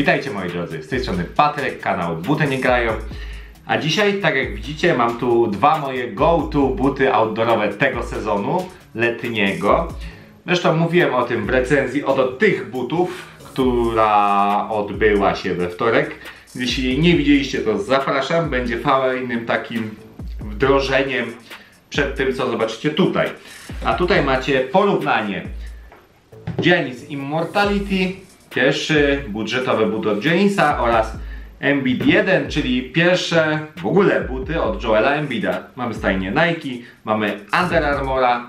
Witajcie moi drodzy, z tej strony Patryk, kanał Buty Nie Grają. A dzisiaj, tak jak widzicie, mam tu dwa moje go-to buty outdoorowe tego sezonu letniego. Zresztą mówiłem o tym w recenzji oto tych butów, która odbyła się we wtorek. Jeśli nie widzieliście, to zapraszam. Będzie fajnym takim wdrożeniem przed tym, co zobaczycie tutaj. A tutaj macie porównanie Genesis Immortality, pierwszy budżetowy but od Genisa oraz Embiid 1, czyli pierwsze w ogóle buty od Joela Embida. Mamy stajnie Nike, mamy Under Armoura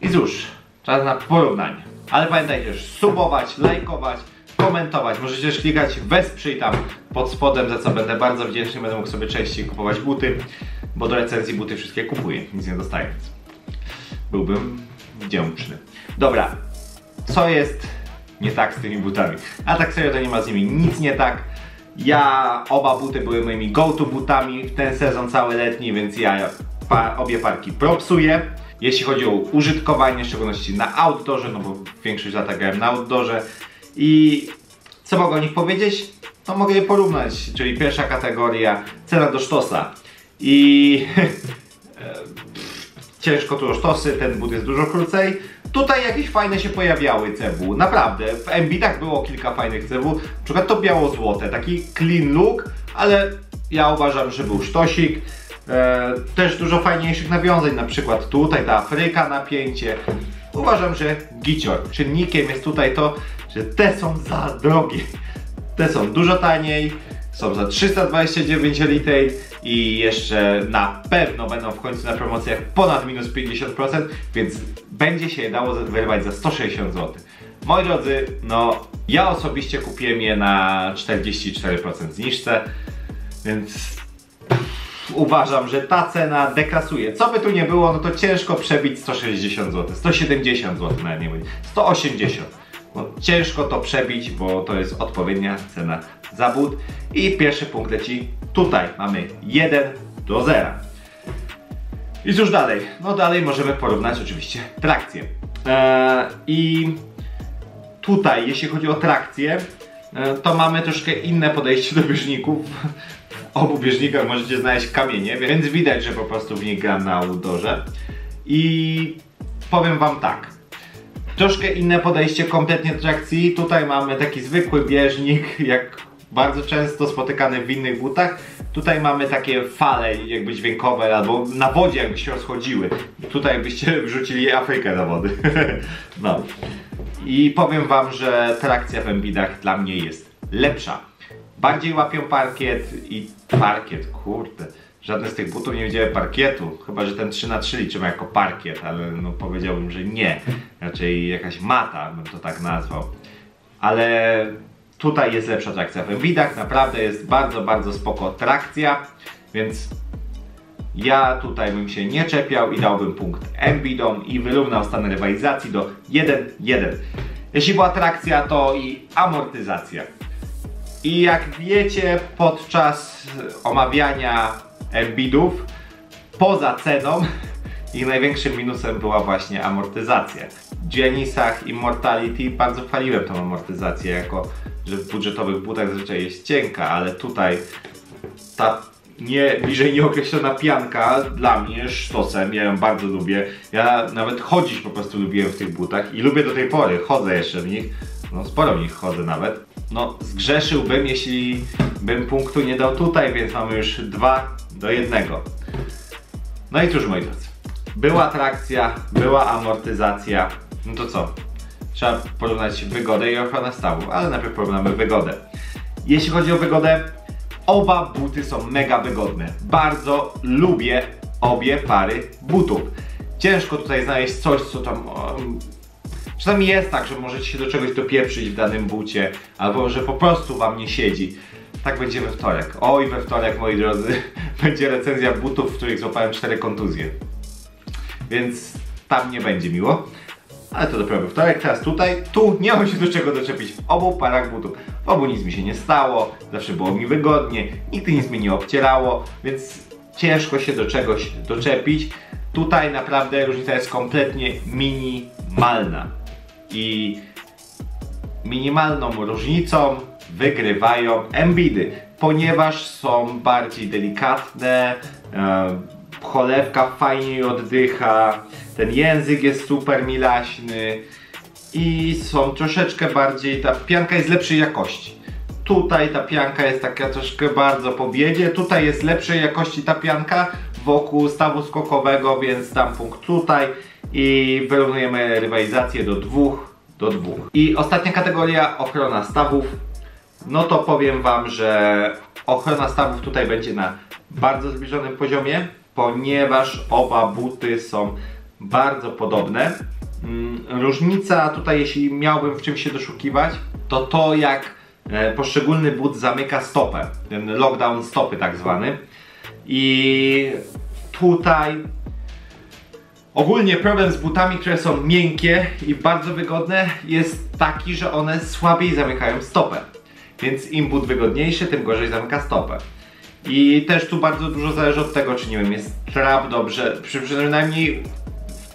i cóż, czas na porównanie. Ale pamiętajcie subować, lajkować, komentować. Możecie też klikać wesprzyj tam pod spodem, za co będę bardzo wdzięczny. Będę mógł sobie częściej kupować buty, bo do recenzji buty wszystkie kupuję, nic nie dostając. Byłbym wdzięczny. Dobra, co jest nie tak z tymi butami? A tak serio to nie ma z nimi nic nie tak. Ja, oba buty były moimi go-to butami w ten sezon cały letni, więc ja pa, obie parki propsuję. Jeśli chodzi o użytkowanie, w szczególności na outdoorze, no bo większość lata grałem na outdoorze. I co mogę o nich powiedzieć? No mogę je porównać, czyli pierwsza kategoria, cena do sztosa. I ciężko tu sztosy, ten but jest dużo krócej. Tutaj jakieś fajne się pojawiały CW, naprawdę. W Embitach było kilka fajnych CW, na przykład to biało-złote, taki clean look, ale ja uważam, że był sztosik. E, też dużo fajniejszych nawiązań, na przykład tutaj ta Afryka napięcie. Uważam, że gicior. Czynnikiem jest tutaj to, że te są za drogie. Te są dużo taniej, są za 329 retail i jeszcze na pewno będą w końcu na promocjach ponad minus 50%, więc będzie się je dało wyrwać za 160 zł. Moi drodzy, no ja osobiście kupiłem je na 44% zniżce, więc uważam, że ta cena dekasuje. Co by tu nie było, no to ciężko przebić 160 zł, 170 zł nawet nie będzie, 180 no, ciężko to przebić, bo to jest odpowiednia cena za but. I pierwszy punkt leci tutaj. Mamy 1 do 0. I cóż dalej? No dalej możemy porównać oczywiście trakcję. Eee, I tutaj, jeśli chodzi o trakcję, e, to mamy troszkę inne podejście do bieżników. W obu bieżnikach możecie znaleźć kamienie, więc widać, że po prostu w gram na outdoorze. I powiem wam tak. Troszkę inne podejście kompletnie trakcji. Tutaj mamy taki zwykły bieżnik, jak bardzo często spotykany w innych butach. Tutaj mamy takie fale jakby dźwiękowe, albo na wodzie jakby się rozchodziły. Tutaj jakbyście wrzucili Afrykę na wody. no. I powiem wam, że trakcja w Embidach dla mnie jest lepsza. Bardziej łapią parkiet i parkiet, kurde. Żadne z tych butów nie widziałem parkietu, chyba że ten 3 na 3 liczymy jako parkiet, ale no powiedziałbym, że nie. Raczej jakaś mata bym to tak nazwał. Ale tutaj jest lepsza trakcja. W widach naprawdę jest bardzo, bardzo spoko trakcja, więc ja tutaj bym się nie czepiał i dałbym punkt Embidom i wyrównał stan rywalizacji do 1-1. Jeśli była trakcja, to i amortyzacja. I jak wiecie, podczas omawiania Embidów poza ceną ich największym minusem była właśnie amortyzacja. W Genisach Immortality bardzo chwaliłem tą amortyzację, jako że w budżetowych butach zazwyczaj jest cienka, ale tutaj ta nie, bliżej nieokreślona pianka dla mnie sztosem, ja ją bardzo lubię. Ja nawet chodzić po prostu lubiłem w tych butach i lubię do tej pory, chodzę jeszcze w nich, no sporo w nich chodzę nawet. No zgrzeszyłbym, jeśli bym punktu nie dał tutaj, więc mamy już dwa do jednego. No i cóż moi drodzy, była trakcja, była amortyzacja, no to co? Trzeba porównać wygodę i ochronę stawu, ale najpierw porównamy wygodę. Jeśli chodzi o wygodę, oba buty są mega wygodne. Bardzo lubię obie pary butów. Ciężko tutaj znaleźć coś, co tam... Um, czasami jest tak, że możecie się do czegoś dopieprzyć w danym bucie, albo że po prostu wam nie siedzi. Tak będzie we wtorek. Oj, we wtorek, moi drodzy, będzie recenzja butów, w których złapałem cztery kontuzje. Więc tam nie będzie miło. Ale to dopiero we wtorek, teraz tutaj, tu nie mam się do czego doczepić w obu parach butów. W obu nic mi się nie stało, zawsze było mi wygodnie, nigdy nic mi nie obcierało, więc ciężko się do czegoś doczepić. Tutaj naprawdę różnica jest kompletnie minimalna. I minimalną różnicą wygrywają Embidy, ponieważ są bardziej delikatne, e, cholewka fajniej oddycha, ten język jest super milaśny i są troszeczkę bardziej, ta pianka jest lepszej jakości. Tutaj ta pianka jest taka troszkę bardzo po biedzie, tutaj jest lepszej jakości ta pianka wokół stawu skokowego, więc dam punkt tutaj i wyrównujemy rywalizację do dwóch do dwóch. I ostatnia kategoria ochrona stawów. No to powiem Wam, że ochrona stawów tutaj będzie na bardzo zbliżonym poziomie, ponieważ oba buty są bardzo podobne. Mm, Różnica tutaj, jeśli miałbym w czymś się doszukiwać, to to jak e, poszczególny but zamyka stopę, ten lockdown stopy tak zwany. I tutaj ogólnie problem z butami, które są miękkie i bardzo wygodne jest taki, że one słabiej zamykają stopę. Więc im but wygodniejszy, tym gorzej zamyka stopę. I też tu bardzo dużo zależy od tego, czy nie wiem, jest trap dobrze, przy, przynajmniej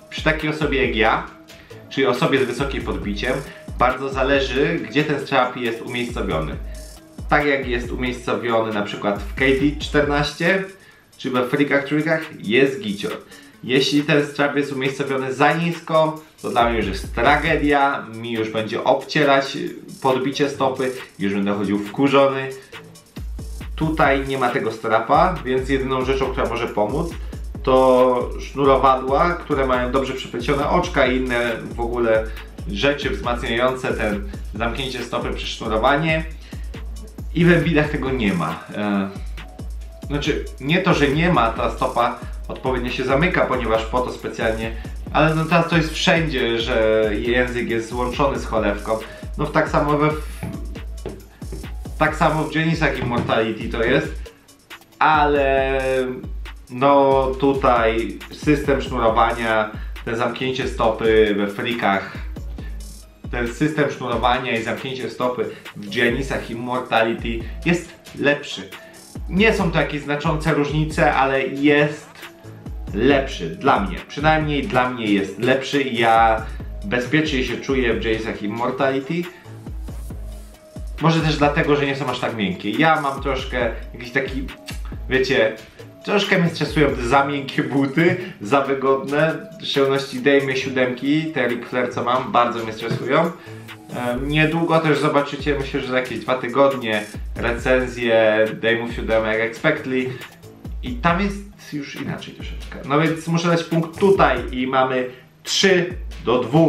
przy takiej osobie jak ja, czyli osobie z wysokim podbiciem, bardzo zależy, gdzie ten strap jest umiejscowiony. Tak jak jest umiejscowiony na przykład w KD14 czy we Freakach Trickach, jest gicior. Jeśli ten strap jest umiejscowiony za nisko, to dla mnie już jest tragedia, mi już będzie obcierać podbicie stopy, już będę chodził wkurzony. Tutaj nie ma tego strapa, więc jedyną rzeczą, która może pomóc, to sznurowadła, które mają dobrze przyplecione oczka i inne w ogóle rzeczy wzmacniające ten zamknięcie stopy przez sznurowanie. I we widach tego nie ma. E, znaczy, nie to, że nie ma, ta stopa odpowiednio się zamyka, ponieważ po to specjalnie, ale no teraz to jest wszędzie, że język jest złączony z cholewką. No tak samo we tak samo w Genisach Immortality to jest, ale no tutaj system sznurowania, te zamknięcie stopy we frikach, ten system sznurowania i zamknięcie stopy w Genisach Immortality jest lepszy. Nie są to jakieś znaczące różnice, ale jest lepszy dla mnie. Przynajmniej dla mnie jest lepszy. Ja bezpiecznie się czuję w Genisach Immortality. Może też dlatego, że nie są aż tak miękkie. Ja mam troszkę jakiś taki, wiecie, troszkę mnie stresują te za miękkie buty, za wygodne. W szczególności Dame siódemki, te Ric Flair co mam, bardzo mnie stresują. Niedługo też zobaczycie, myślę, że za jakieś dwa tygodnie recenzję Dame'ów siódemek Expectly i tam jest już inaczej troszeczkę. No więc muszę dać punkt tutaj i mamy 3 do 2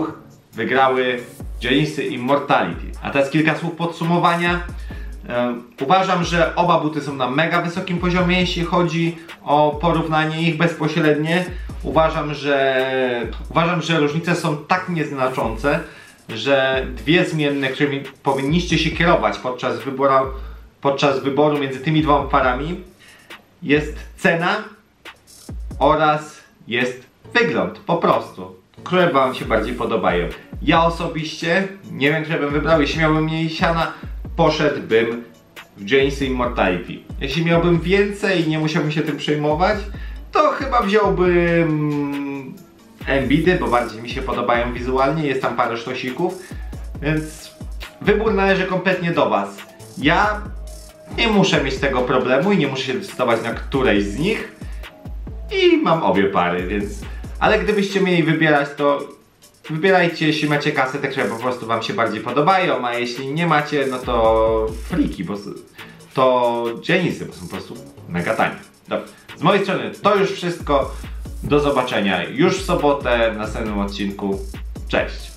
wygrały Genisy Immortality. A teraz kilka słów podsumowania. Um, uważam, że oba buty są na mega wysokim poziomie, jeśli chodzi o porównanie ich bezpośrednie. Uważam, że uważam, że różnice są tak nieznaczące, że dwie zmienne, którymi powinniście się kierować podczas wyboru, podczas wyboru między tymi dwoma parami jest cena oraz jest wygląd, po prostu. Które Wam się bardziej podobają. Ja osobiście, nie wiem, które bym wybrał, jeśli miałbym mniej siana, poszedłbym w Genisy Immortality. Jeśli miałbym więcej i nie musiałbym się tym przejmować, to chyba wziąłbym Embidy, bo bardziej mi się podobają wizualnie, jest tam parę sztosików, więc wybór należy kompletnie do Was. Ja nie muszę mieć tego problemu i nie muszę się decydować na którejś z nich i mam obie pary, więc... Ale gdybyście mieli wybierać, to wybierajcie, jeśli macie kasę, te, które po prostu Wam się bardziej podobają, a jeśli nie macie, no to friki, bo to Genisy, bo są po prostu mega tanie. Dobra, z mojej strony to już wszystko. Do zobaczenia już w sobotę w następnym odcinku. Cześć!